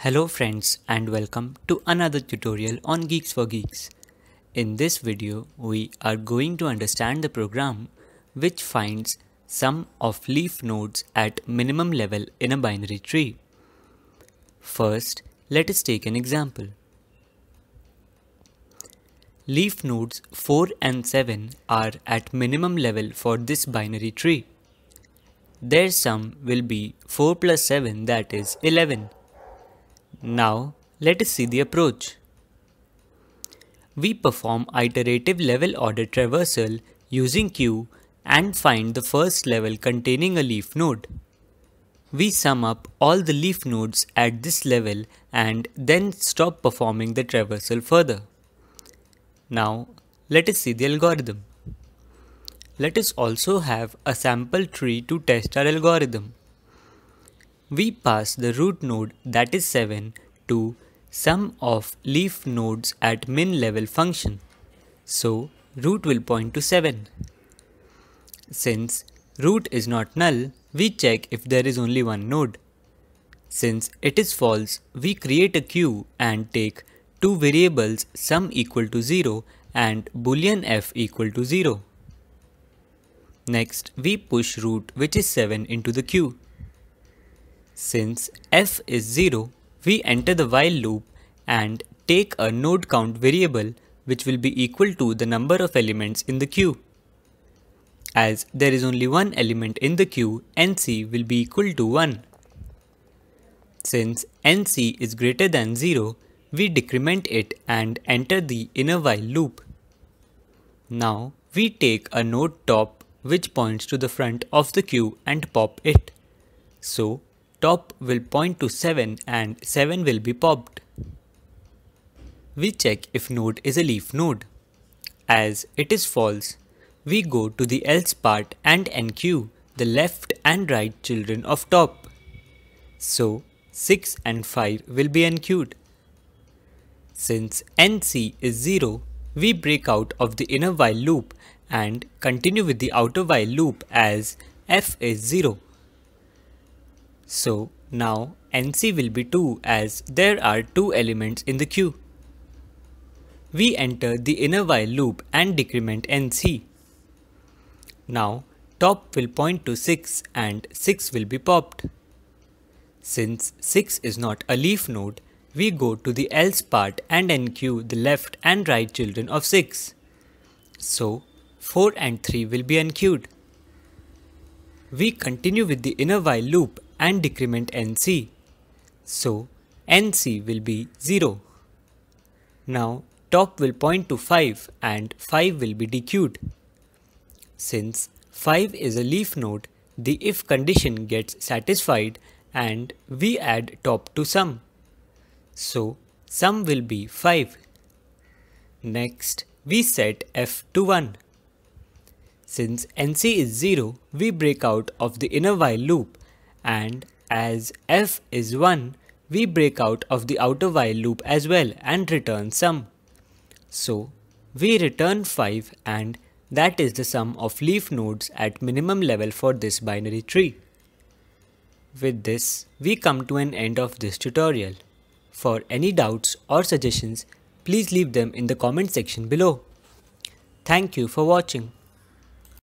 Hello friends and welcome to another tutorial on Geeks for Geeks. In this video, we are going to understand the program which finds sum of leaf nodes at minimum level in a binary tree. First, let us take an example. Leaf nodes 4 and 7 are at minimum level for this binary tree. Their sum will be 4 plus 7 that is 11. Now let us see the approach. We perform iterative level order traversal using queue and find the first level containing a leaf node. We sum up all the leaf nodes at this level and then stop performing the traversal further. Now let us see the algorithm. Let us also have a sample tree to test our algorithm. We pass the root node that is 7 to sum of leaf nodes at min level function. So root will point to 7. Since root is not null, we check if there is only one node. Since it is false, we create a queue and take two variables sum equal to 0 and boolean f equal to 0. Next, we push root which is 7 into the queue. Since f is 0, we enter the while loop and take a node count variable which will be equal to the number of elements in the queue. As there is only one element in the queue, nc will be equal to 1. Since nc is greater than 0, we decrement it and enter the inner while loop. Now we take a node top which points to the front of the queue and pop it. So top will point to 7 and 7 will be popped. We check if node is a leaf node. As it is false, we go to the else part and enqueue the left and right children of top. So 6 and 5 will be enqueued. Since nc is 0, we break out of the inner while loop and continue with the outer while loop as f is 0. So now nc will be 2 as there are two elements in the queue. We enter the inner while loop and decrement nc. Now top will point to 6 and 6 will be popped. Since 6 is not a leaf node, we go to the else part and enqueue the left and right children of 6. So 4 and 3 will be enqueued. We continue with the inner while loop and decrement nc. So nc will be 0. Now top will point to 5 and 5 will be dequeued. Since 5 is a leaf node, the if condition gets satisfied and we add top to sum. So sum will be 5. Next, we set f to 1. Since nc is 0, we break out of the inner while loop and as f is 1, we break out of the outer while loop as well and return sum. So we return 5 and that is the sum of leaf nodes at minimum level for this binary tree. With this, we come to an end of this tutorial. For any doubts or suggestions, please leave them in the comment section below. Thank you for watching.